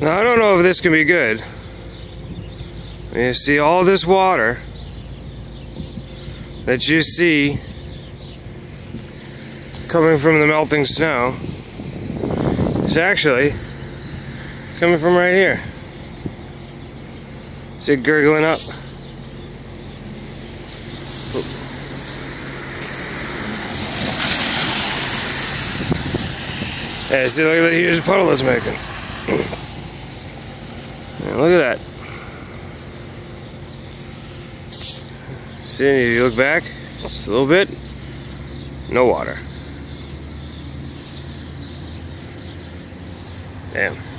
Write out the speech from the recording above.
Now, I don't know if this can be good. You see all this water that you see coming from the melting snow is actually coming from right here. See it gurgling up. Yeah, see, look at the huge puddle it's making. Yeah, look at that. See, if you look back, just a little bit, no water. Damn.